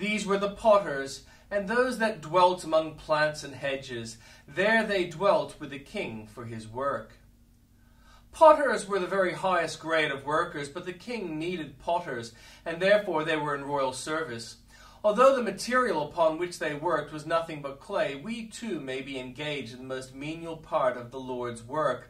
These were the potters, and those that dwelt among plants and hedges. There they dwelt with the king for his work. Potters were the very highest grade of workers, but the king needed potters, and therefore they were in royal service. Although the material upon which they worked was nothing but clay, we too may be engaged in the most menial part of the Lord's work.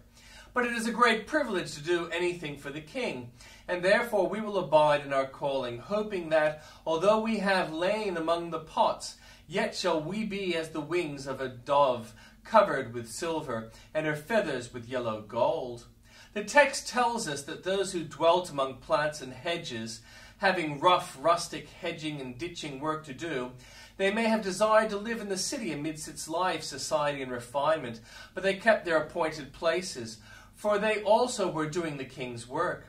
But it is a great privilege to do anything for the King, and therefore we will abide in our calling, hoping that, although we have lain among the pots, yet shall we be as the wings of a dove, covered with silver, and her feathers with yellow gold. The text tells us that those who dwelt among plants and hedges, having rough, rustic hedging and ditching work to do, they may have desired to live in the city amidst its life, society, and refinement, but they kept their appointed places, for they also were doing the king's work.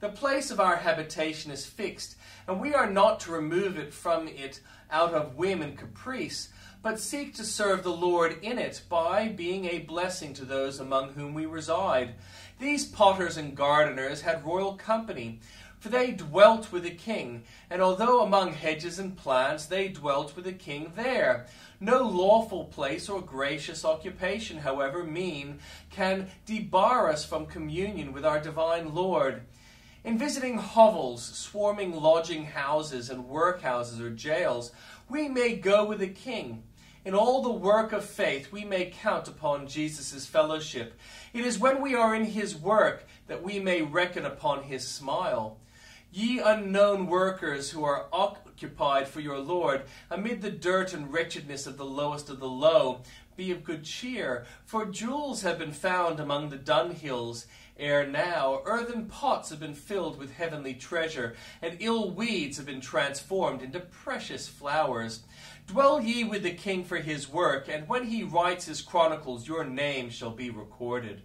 The place of our habitation is fixed, and we are not to remove it from it out of whim and caprice, but seek to serve the Lord in it by being a blessing to those among whom we reside. These potters and gardeners had royal company, for they dwelt with the king, and although among hedges and plants, they dwelt with the king there. No lawful place or gracious occupation, however mean, can debar us from communion with our divine Lord. In visiting hovels, swarming lodging houses, and workhouses or jails, we may go with the king. In all the work of faith, we may count upon Jesus' fellowship. It is when we are in his work that we may reckon upon his smile. Ye unknown workers who are occupied for your Lord, amid the dirt and wretchedness of the lowest of the low, be of good cheer, for jewels have been found among the dunghills. Ere now, earthen pots have been filled with heavenly treasure, and ill weeds have been transformed into precious flowers. Dwell ye with the king for his work, and when he writes his chronicles, your name shall be recorded.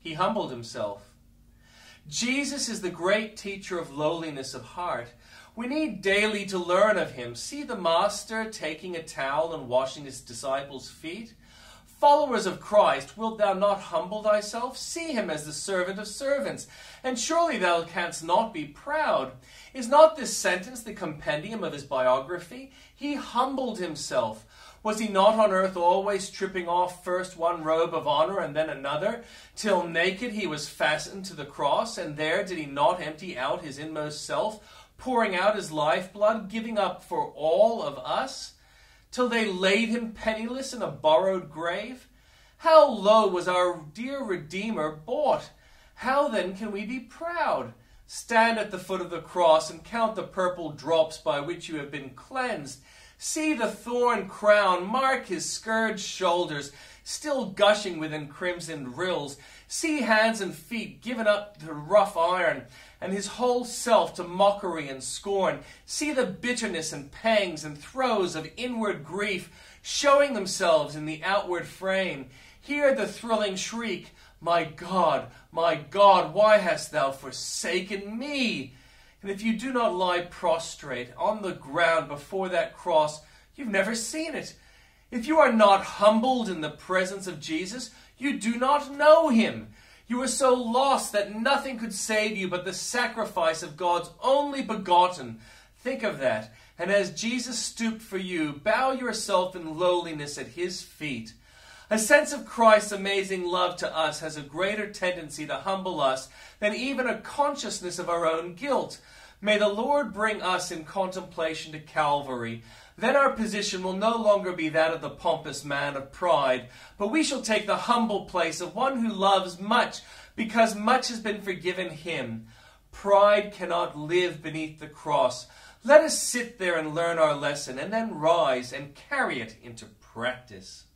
He humbled himself Jesus is the great teacher of lowliness of heart. We need daily to learn of him. See the Master taking a towel and washing his disciples' feet. Followers of Christ, wilt thou not humble thyself? See him as the servant of servants, and surely thou canst not be proud. Is not this sentence the compendium of his biography? He humbled himself was he not on earth always stripping off first one robe of honor and then another, till naked he was fastened to the cross, and there did he not empty out his inmost self, pouring out his lifeblood, giving up for all of us, till they laid him penniless in a borrowed grave? How low was our dear Redeemer bought? How then can we be proud? Stand at the foot of the cross and count the purple drops by which you have been cleansed See the thorn crown mark his scourged shoulders, still gushing within crimson rills. See hands and feet given up to rough iron, and his whole self to mockery and scorn. See the bitterness and pangs and throes of inward grief showing themselves in the outward frame. Hear the thrilling shriek, My God, my God, why hast thou forsaken me? And if you do not lie prostrate on the ground before that cross, you've never seen it. If you are not humbled in the presence of Jesus, you do not know him. You are so lost that nothing could save you but the sacrifice of God's only begotten. Think of that. And as Jesus stooped for you, bow yourself in lowliness at his feet. A sense of Christ's amazing love to us has a greater tendency to humble us than even a consciousness of our own guilt. May the Lord bring us in contemplation to Calvary. Then our position will no longer be that of the pompous man of pride, but we shall take the humble place of one who loves much because much has been forgiven him. Pride cannot live beneath the cross. Let us sit there and learn our lesson and then rise and carry it into practice.